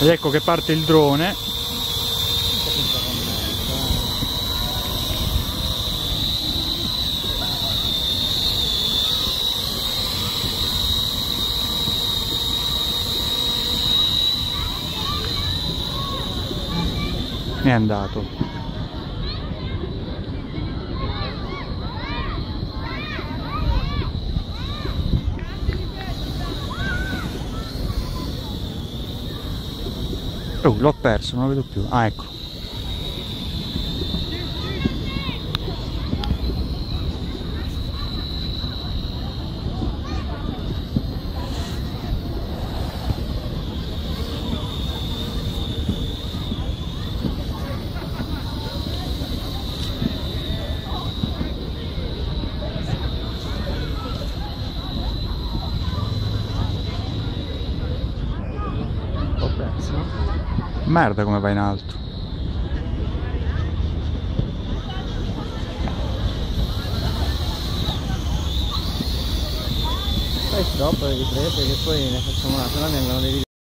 ed ecco che parte il drone. È andato oh, l'ho perso non lo vedo più. Ah ecco Merda come va in alto. Poi stop le riprese che poi ne facciamo una, se no vengono dei video.